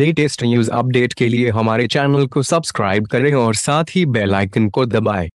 Latest news update के लिए हमारे चैनल को सब्सक्राइब करें और साथ ही बेल आइकन को दबाएँ।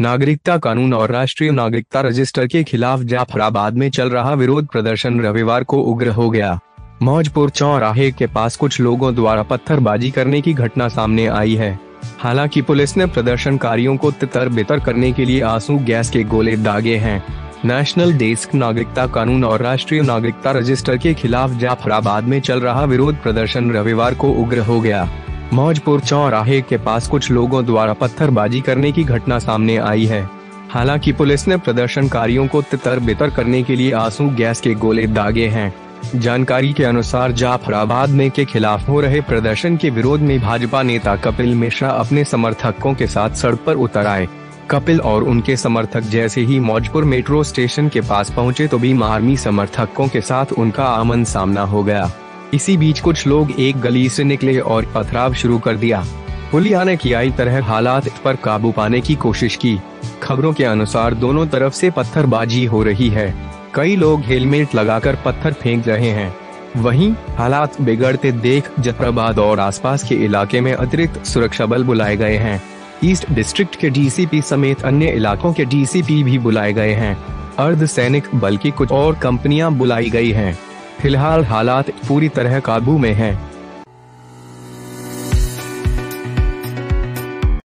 नागरिकता कानून और राष्ट्रीय नागरिकता रजिस्टर के खिलाफ जाफराबाद में चल रहा विरोध प्रदर्शन रविवार को उग्र हो गया। मौजपुर चौराहे के पास कुछ लोगों द्वारा पत्थरबाजी करने की घटना सामने आई है। हालाँकि पुलिस ने प्रदर्शनकारियों को तितर बितर करने के लिए आँसू गैस के गोले दागे हैं। नेशनल डेस्क नागरिकता कानून और राष्ट्रीय नागरिकता रजिस्टर के खिलाफ जाफराबाद में चल रहा विरोध प्रदर्शन रविवार को उग्र हो गया। मौजपुर चौराहे के पास कुछ लोगों द्वारा पत्थरबाजी करने की घटना सामने आई है। हालाँकि पुलिस ने प्रदर्शनकारियों को तितर बितर करने के लिए आँसू गैस के गोले दागे हैं। जानकारी के अनुसार जाफराबाद में के खिलाफ हो रहे प्रदर्शन के विरोध में भाजपा नेता कपिल मिश्रा अपने समर्थकों के साथ सड़क पर उतर आए। कपिल और उनके समर्थक जैसे ही मौजपुर मेट्रो स्टेशन के पास पहुँचे तो भी आर्मी समर्थकों के साथ उनका आमन सामना हो गया। इसी बीच कुछ लोग एक गली से निकले और पथराव शुरू कर दिया। पुलिया ने किया तरह हालात पर काबू पाने की कोशिश की। खबरों के अनुसार दोनों तरफ़ से पत्थरबाजी हो रही है। कई लोग हेलमेट लगाकर पत्थर फेंक रहे हैं। वहीं हालात बिगड़ते देख जफराबाद और आसपास के इलाके में अतिरिक्त सुरक्षा बल बुलाए गए हैं। ईस्ट डिस्ट्रिक्ट के डीसीपी समेत अन्य इलाकों के डीसीपी भी बुलाए गए हैं अर्ध सैनिक बल्कि कुछ और कंपनियाँ बुलाई गई हैं। फ़िलहाल हालात पूरी तरह काबू में हैं।